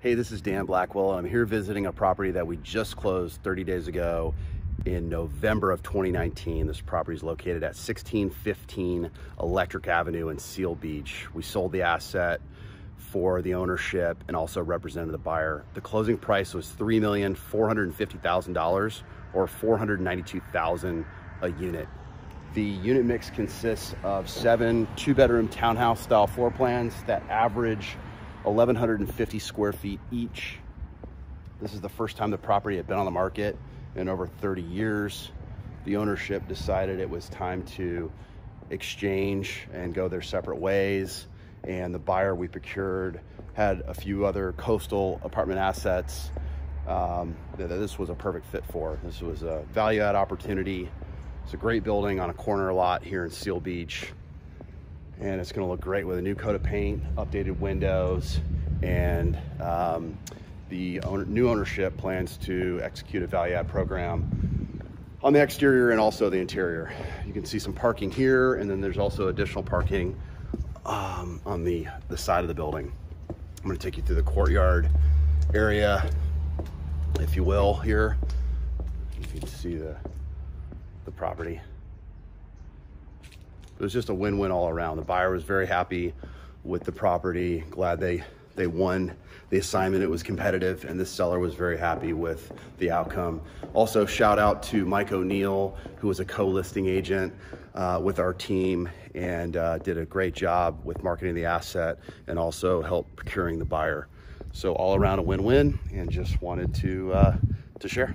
Hey, this is Dan Blackwell. I'm here visiting a property that we just closed 30 days ago in November of 2019. This property is located at 1615 Electric Avenue in Seal Beach. We sold the asset for the ownership and also represented the buyer. The closing price was $3,450,000 or 492,000 a unit. The unit mix consists of seven two bedroom townhouse style floor plans that average 1,150 square feet each. This is the first time the property had been on the market in over 30 years. The ownership decided it was time to exchange and go their separate ways. And the buyer we procured had a few other coastal apartment assets um, that this was a perfect fit for. This was a value add opportunity it's a great building on a corner lot here in Seal Beach. And it's gonna look great with a new coat of paint, updated windows, and um, the owner, new ownership plans to execute a value add program on the exterior and also the interior. You can see some parking here, and then there's also additional parking um, on the, the side of the building. I'm gonna take you through the courtyard area, if you will, here. You can see the the property. It was just a win-win all around. The buyer was very happy with the property, glad they they won the assignment. It was competitive, and this seller was very happy with the outcome. Also, shout out to Mike O'Neill, who was a co-listing agent uh, with our team and uh, did a great job with marketing the asset and also helped procuring the buyer. So all around a win-win, and just wanted to uh, to share.